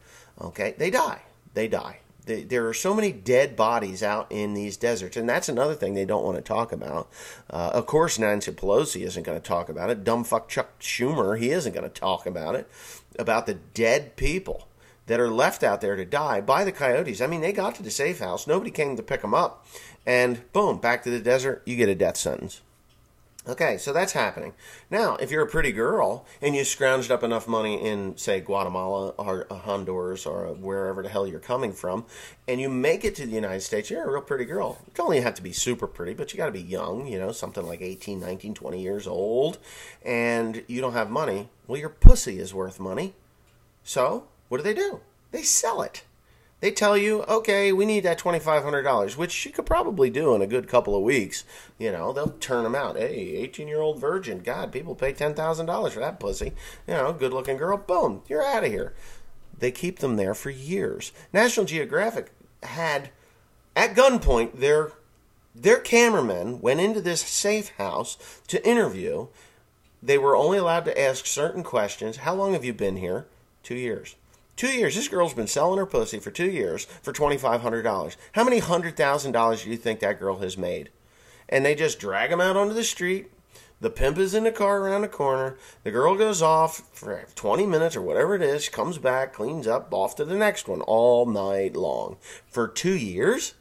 Okay? They die. They die. There are so many dead bodies out in these deserts, and that's another thing they don't want to talk about. Uh, of course, Nancy Pelosi isn't going to talk about it. Dumb fuck Chuck Schumer, he isn't going to talk about it. About the dead people that are left out there to die by the coyotes. I mean, they got to the safe house. Nobody came to pick them up. And boom, back to the desert, you get a death sentence. Okay, so that's happening. Now, if you're a pretty girl and you scrounged up enough money in, say, Guatemala or uh, Honduras or uh, wherever the hell you're coming from, and you make it to the United States, you're a real pretty girl. You don't only have to be super pretty, but you got to be young, you know, something like 18, 19, 20 years old, and you don't have money. Well, your pussy is worth money. So, what do they do? They sell it they tell you, okay, we need that $2,500, which you could probably do in a good couple of weeks. You know, they'll turn them out. Hey, 18 year old virgin. God, people pay $10,000 for that pussy. You know, good looking girl. Boom, you're out of here. They keep them there for years. National Geographic had, at gunpoint, their, their cameramen went into this safe house to interview. They were only allowed to ask certain questions. How long have you been here? Two years. Two years. This girl's been selling her pussy for two years for $2,500. How many hundred thousand dollars do you think that girl has made? And they just drag them out onto the street. The pimp is in the car around the corner. The girl goes off for 20 minutes or whatever it is. Comes back, cleans up, off to the next one all night long for two years.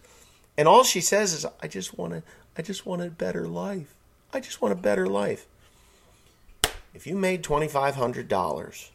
And all she says is, "I just want to, I just want a better life. I just want a better life." If you made twenty five hundred dollars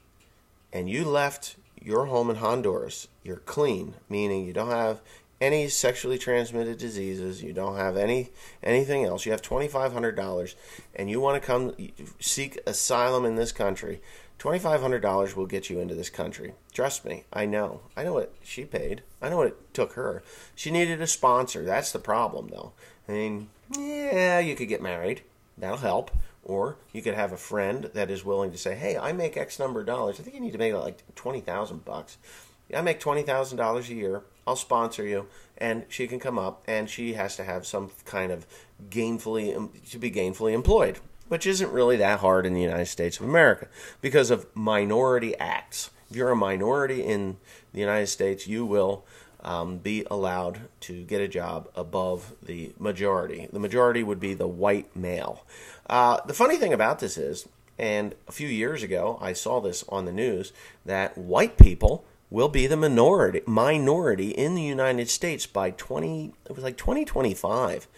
and you left your home in Honduras, you're clean, meaning you don't have any sexually transmitted diseases, you don't have any anything else. You have $2500 and you want to come seek asylum in this country. $2500 will get you into this country. Trust me, I know. I know what she paid. I know what it took her. She needed a sponsor. That's the problem though. I mean, yeah, you could get married. That'll help. Or you could have a friend that is willing to say, "Hey, I make X number of dollars. I think you need to make like twenty thousand bucks. I make twenty thousand dollars a year. I'll sponsor you." And she can come up, and she has to have some kind of gainfully to be gainfully employed, which isn't really that hard in the United States of America because of minority acts. If you're a minority in the United States, you will um, be allowed to get a job above the majority. The majority would be the white male. Uh, the funny thing about this is, and a few years ago I saw this on the news, that white people will be the minority minority in the United States by 20 it was like 2025.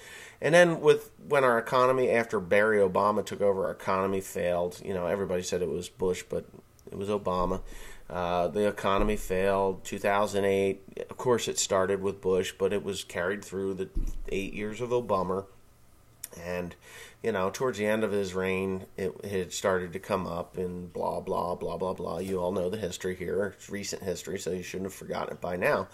And then with when our economy after Barry Obama took over our economy failed, you know, everybody said it was Bush, but it was Obama. Uh, the economy failed. 2008, of course, it started with Bush, but it was carried through the eight years of Obama. And, you know, towards the end of his reign, it had started to come up and blah, blah, blah, blah, blah. You all know the history here. It's recent history, so you shouldn't have forgotten it by now.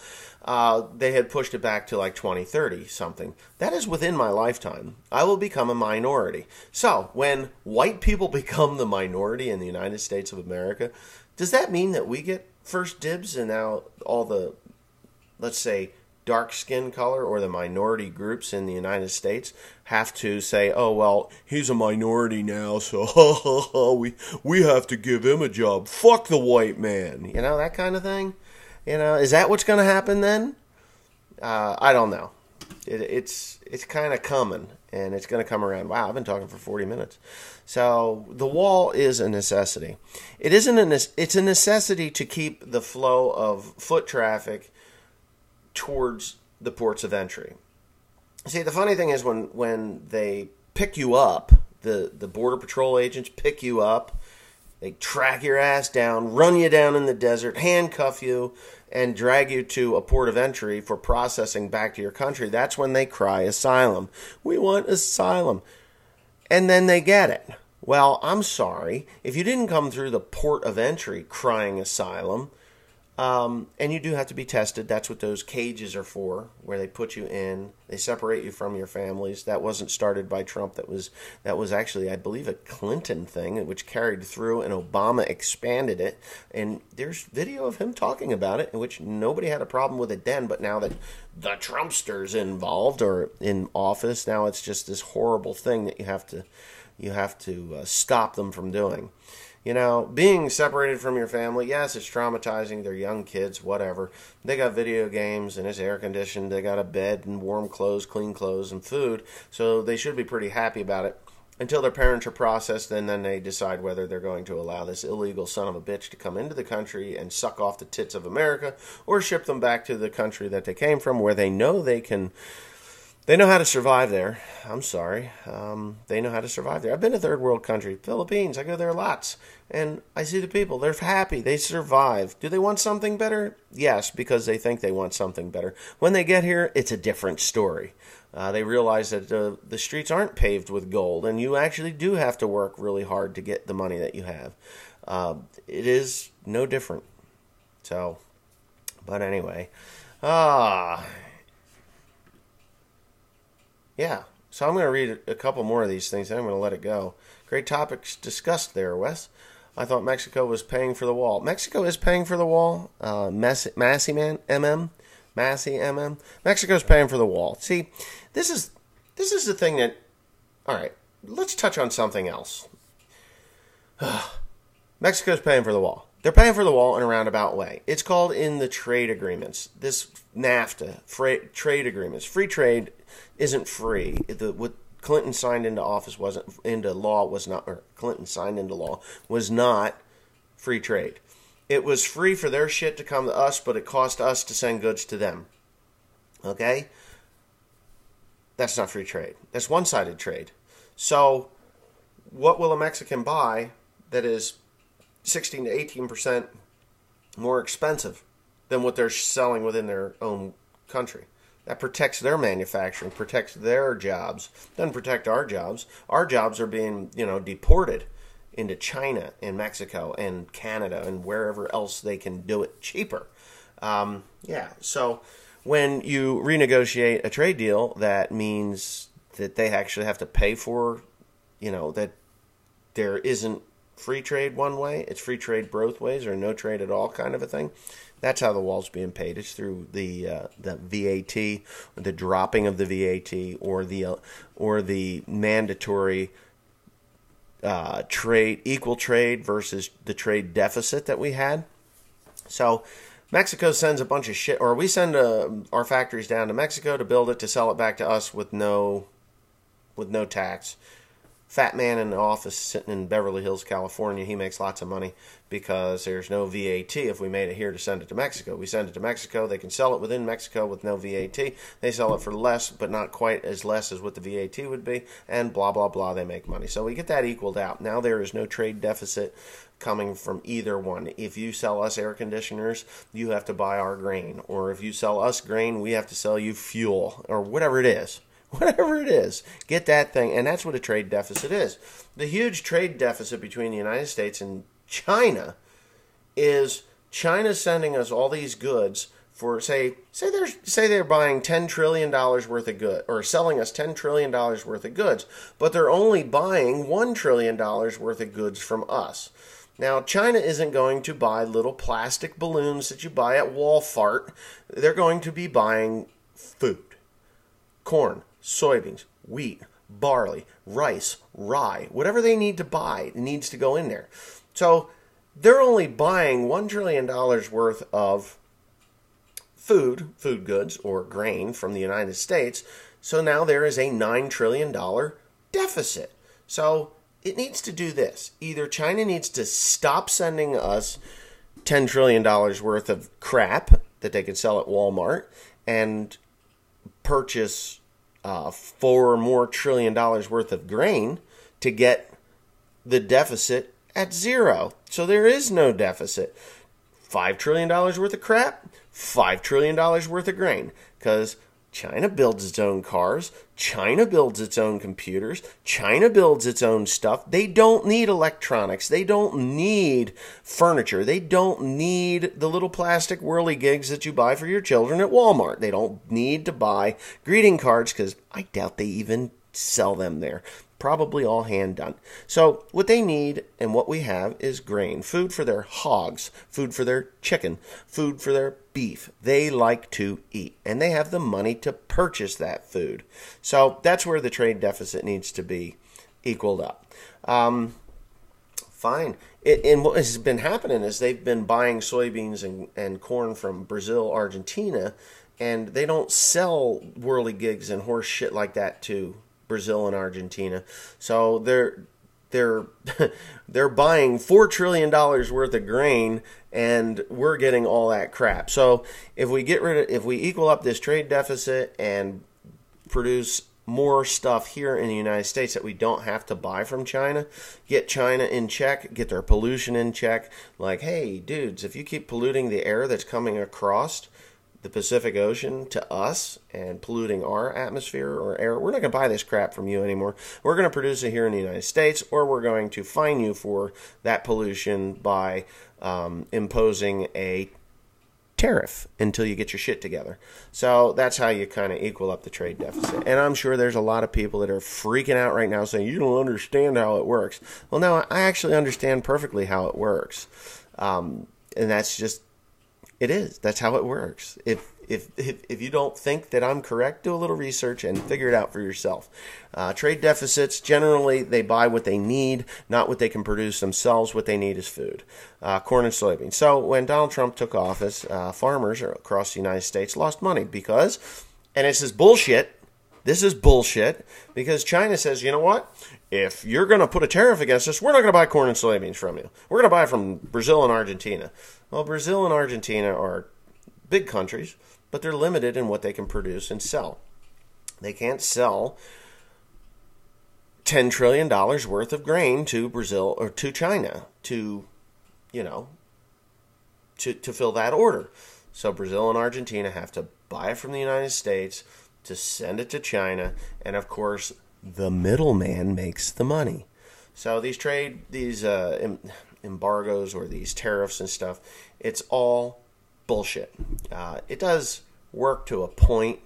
Uh, they had pushed it back to like 2030 something. That is within my lifetime. I will become a minority. So, when white people become the minority in the United States of America, does that mean that we get first dibs and now all the, let's say, dark skin color or the minority groups in the United States have to say, oh, well, he's a minority now, so we, we have to give him a job. Fuck the white man. You know, that kind of thing? You know, is that what's going to happen then? Uh, I don't know. It, it's it's kind of coming, and it's going to come around. Wow, I've been talking for 40 minutes. So the wall is a necessity. It isn't a it's a necessity to keep the flow of foot traffic towards the ports of entry. See, the funny thing is when when they pick you up, the the border patrol agents pick you up, they track your ass down, run you down in the desert, handcuff you, and drag you to a port of entry for processing back to your country, that's when they cry asylum. We want asylum. And then they get it. Well, I'm sorry. If you didn't come through the port of entry crying asylum, um, and you do have to be tested. That's what those cages are for, where they put you in. They separate you from your families. That wasn't started by Trump. That was that was actually, I believe, a Clinton thing, which carried through, and Obama expanded it. And there's video of him talking about it, in which nobody had a problem with it then. But now that the Trumpsters involved or in office, now it's just this horrible thing that you have to you have to uh, stop them from doing. You know, being separated from your family, yes, it's traumatizing. They're young kids, whatever. They got video games and it's air conditioned. They got a bed and warm clothes, clean clothes, and food. So they should be pretty happy about it until their parents are processed, and then they decide whether they're going to allow this illegal son of a bitch to come into the country and suck off the tits of America or ship them back to the country that they came from where they know they can they know how to survive there. I'm sorry. Um, they know how to survive there. I've been to third world country, Philippines. I go there lots, and I see the people. They're happy. They survive. Do they want something better? Yes, because they think they want something better. When they get here, it's a different story. Uh, they realize that uh, the streets aren't paved with gold, and you actually do have to work really hard to get the money that you have. Uh, it is no different. So, but anyway, ah yeah. So I'm going to read a couple more of these things, and I'm going to let it go. Great topics discussed there, Wes. I thought Mexico was paying for the wall. Mexico is paying for the wall. Uh, Massey, Massey man, MM, Massey MM. Mexico's paying for the wall. See, this is this is the thing that. All right, let's touch on something else. Mexico's paying for the wall. They're paying for the wall in a roundabout way. It's called in the trade agreements. This NAFTA, trade agreements, free trade isn't free. The what Clinton signed into office wasn't into law was not or Clinton signed into law was not free trade. It was free for their shit to come to us, but it cost us to send goods to them. Okay? That's not free trade. That's one-sided trade. So, what will a Mexican buy that is 16 to 18% more expensive than what they're selling within their own country? That protects their manufacturing, protects their jobs, doesn't protect our jobs. Our jobs are being, you know, deported into China and Mexico and Canada and wherever else they can do it cheaper. Um, yeah, so when you renegotiate a trade deal, that means that they actually have to pay for, you know, that there isn't free trade one way, it's free trade both ways, or no trade at all kind of a thing. That's how the wall's being paid. It's through the uh, the VAT, the dropping of the VAT, or the uh, or the mandatory uh, trade equal trade versus the trade deficit that we had. So Mexico sends a bunch of shit, or we send uh, our factories down to Mexico to build it to sell it back to us with no with no tax fat man in the office sitting in Beverly Hills, California, he makes lots of money because there's no VAT if we made it here to send it to Mexico. We send it to Mexico, they can sell it within Mexico with no VAT. They sell it for less, but not quite as less as what the VAT would be, and blah, blah, blah, they make money. So we get that equaled out. Now there is no trade deficit coming from either one. If you sell us air conditioners, you have to buy our grain. Or if you sell us grain, we have to sell you fuel, or whatever it is. whatever it is, get that thing. And that's what a trade deficit is. The huge trade deficit between the United States and China is China sending us all these goods for say say they're say they're buying 10 trillion dollars worth of goods or selling us 10 trillion dollars worth of goods, but they're only buying 1 trillion dollars worth of goods from us. Now, China isn't going to buy little plastic balloons that you buy at Walmart. They're going to be buying food, corn, soybeans, wheat, barley, rice, rye, whatever they need to buy needs to go in there. So they're only buying $1 trillion worth of food, food goods, or grain from the United States. So now there is a $9 trillion deficit. So it needs to do this. Either China needs to stop sending us $10 trillion worth of crap that they could sell at Walmart and purchase uh, four more trillion dollars worth of grain to get the deficit at zero. So there is no deficit. Five trillion dollars worth of crap, five trillion dollars worth of grain. Because China builds its own cars. China builds its own computers. China builds its own stuff. They don't need electronics. They don't need furniture. They don't need the little plastic whirligigs that you buy for your children at Walmart. They don't need to buy greeting cards because I doubt they even sell them there probably all hand done. So, what they need and what we have is grain, food for their hogs, food for their chicken, food for their beef. They like to eat, and they have the money to purchase that food. So, that's where the trade deficit needs to be equaled up. Um, fine. It, and what has been happening is they've been buying soybeans and, and corn from Brazil, Argentina, and they don't sell whirligigs and horse shit like that to Brazil and Argentina. So they're they're they're buying four trillion dollars worth of grain and we're getting all that crap. So if we get rid of if we equal up this trade deficit and produce more stuff here in the United States that we don't have to buy from China. Get China in check, get their pollution in check. Like, hey, dudes, if you keep polluting the air that's coming across the Pacific Ocean to us and polluting our atmosphere or air, we're not going to buy this crap from you anymore. We're going to produce it here in the United States, or we're going to fine you for that pollution by um, imposing a tariff until you get your shit together. So that's how you kind of equal up the trade deficit. And I'm sure there's a lot of people that are freaking out right now saying, you don't understand how it works. Well, no, I actually understand perfectly how it works. Um, and that's just, it is. That's how it works. If if, if, if you don't think that I'm correct, do a little research and figure it out for yourself. Uh, trade deficits generally they buy what they need, not what they can produce themselves. What they need is food, uh, corn and soybeans. So when Donald Trump took office, uh, farmers across the United States lost money because, and it's this is bullshit. This is bullshit because China says, you know what? If you're going to put a tariff against us, we're not going to buy corn and soybeans from you. We're going to buy from Brazil and Argentina. Well, Brazil and Argentina are big countries but they're limited in what they can produce and sell. They can't sell $10 trillion worth of grain to Brazil or to China to, you know, to, to fill that order. So Brazil and Argentina have to buy it from the United States to send it to China. And of course, the middleman makes the money. So these trade, these uh, embargoes or these tariffs and stuff, it's all bullshit. Uh, it does work to a point.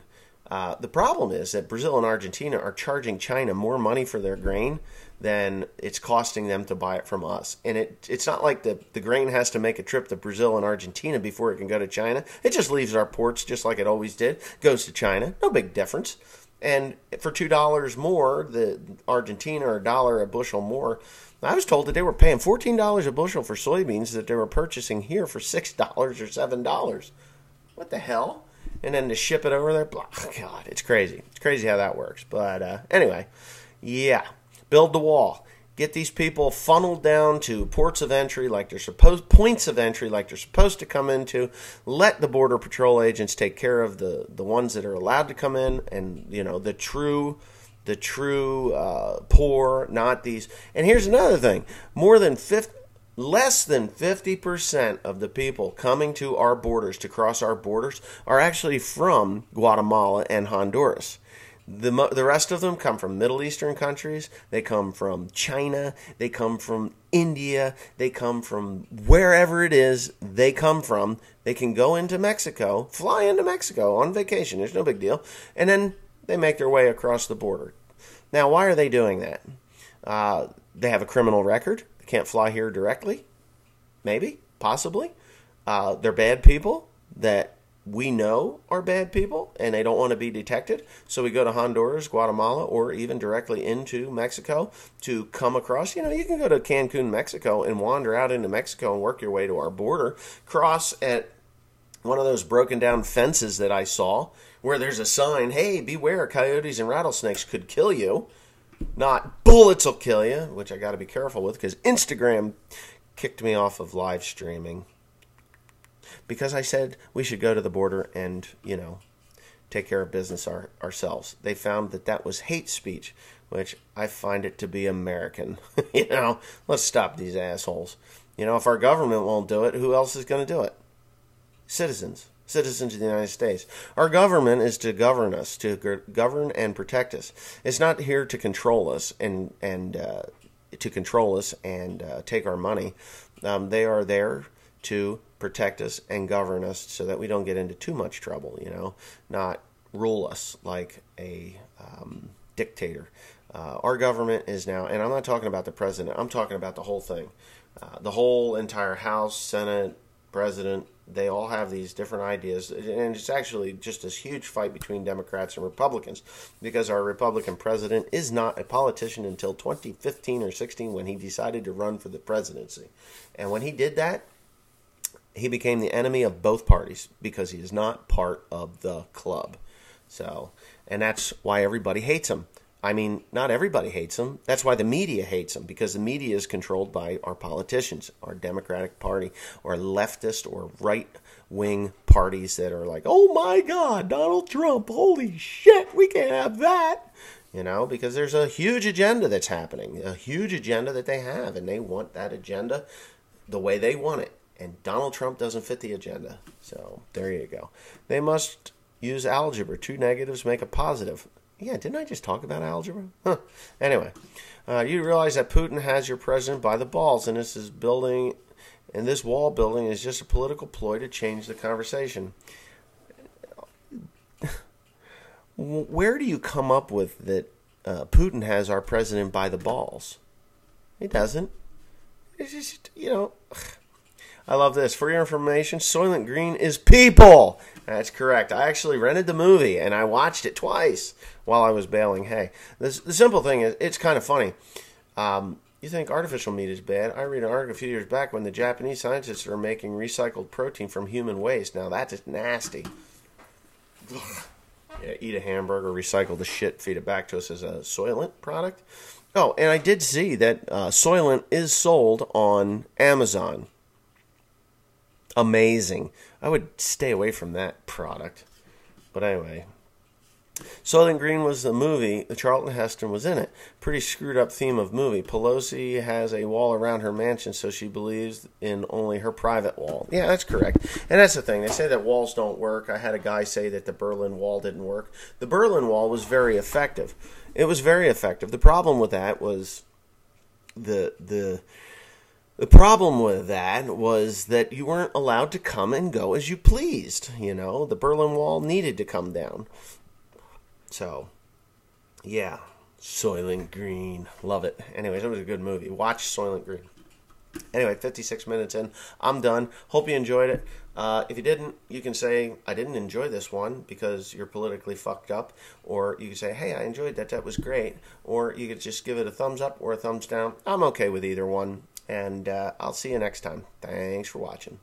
Uh, the problem is that Brazil and Argentina are charging China more money for their grain than it's costing them to buy it from us. And it it's not like the, the grain has to make a trip to Brazil and Argentina before it can go to China. It just leaves our ports just like it always did, goes to China. No big difference. And for two dollars more, the Argentina or a dollar a bushel more, I was told that they were paying fourteen dollars a bushel for soybeans that they were purchasing here for six dollars or seven dollars. What the hell? And then to ship it over there, blah, God, it's crazy. It's crazy how that works. But uh, anyway, yeah, build the wall. Get these people funneled down to ports of entry like they're supposed, points of entry like they're supposed to come into. Let the border patrol agents take care of the the ones that are allowed to come in, and you know the true the true uh, poor, not these. And here's another thing: more than 50, less than 50% of the people coming to our borders to cross our borders are actually from Guatemala and Honduras. The, the rest of them come from Middle Eastern countries. They come from China. They come from India. They come from wherever it is they come from. They can go into Mexico, fly into Mexico on vacation. There's no big deal. And then they make their way across the border. Now, why are they doing that? Uh, they have a criminal record. They can't fly here directly. Maybe, possibly. Uh, they're bad people that we know are bad people and they don't want to be detected. So we go to Honduras, Guatemala, or even directly into Mexico to come across. You know, you can go to Cancun, Mexico and wander out into Mexico and work your way to our border, cross at one of those broken down fences that I saw where there's a sign, hey, beware, coyotes and rattlesnakes could kill you. Not bullets will kill you, which I got to be careful with because Instagram kicked me off of live streaming because I said we should go to the border and, you know, take care of business our, ourselves. They found that that was hate speech, which I find it to be American. you know, let's stop these assholes. You know, if our government won't do it, who else is going to do it? Citizens citizens of the United States. Our government is to govern us, to govern and protect us. It's not here to control us and and uh, to control us and uh, take our money. Um, they are there to protect us and govern us so that we don't get into too much trouble. You know, not rule us like a um, dictator. Uh, our government is now, and I'm not talking about the president. I'm talking about the whole thing, uh, the whole entire House, Senate, president, they all have these different ideas, and it's actually just this huge fight between Democrats and Republicans because our Republican president is not a politician until 2015 or 16 when he decided to run for the presidency. And when he did that, he became the enemy of both parties because he is not part of the club. So, and that's why everybody hates him. I mean, not everybody hates him. That's why the media hates him because the media is controlled by our politicians, our Democratic Party, or leftist or right wing parties that are like, oh my God, Donald Trump, holy shit, we can't have that. You know, because there's a huge agenda that's happening, a huge agenda that they have, and they want that agenda the way they want it. And Donald Trump doesn't fit the agenda. So there you go. They must use algebra. Two negatives make a positive. Yeah, didn't I just talk about algebra? Huh. Anyway, uh, you realize that Putin has your president by the balls, and this is building, and this wall building is just a political ploy to change the conversation. Where do you come up with that uh, Putin has our president by the balls? He doesn't. It's just, you know. I love this. For your information, Soylent Green is people. That's correct. I actually rented the movie and I watched it twice while I was baling hay. This, the simple thing is, it's kind of funny. Um, you think artificial meat is bad? I read an article a few years back when the Japanese scientists are making recycled protein from human waste. Now that's just nasty. yeah, eat a hamburger, recycle the shit, feed it back to us as a Soylent product. Oh, and I did see that uh, Soylent is sold on Amazon amazing. I would stay away from that product. But anyway, Soylent Green was the movie. The Charlton Heston was in it. Pretty screwed up theme of movie. Pelosi has a wall around her mansion, so she believes in only her private wall. Yeah, that's correct. And that's the thing. They say that walls don't work. I had a guy say that the Berlin Wall didn't work. The Berlin Wall was very effective. It was very effective. The problem with that was the the the problem with that was that you weren't allowed to come and go as you pleased. You know, the Berlin Wall needed to come down. So, yeah, Soylent Green. Love it. Anyways, it was a good movie. Watch Soylent Green. Anyway, 56 minutes in. I'm done. Hope you enjoyed it. Uh, if you didn't, you can say, I didn't enjoy this one because you're politically fucked up. Or you can say, hey, I enjoyed that. That was great. Or you could just give it a thumbs up or a thumbs down. I'm okay with either one. And uh, I'll see you next time. Thanks for watching.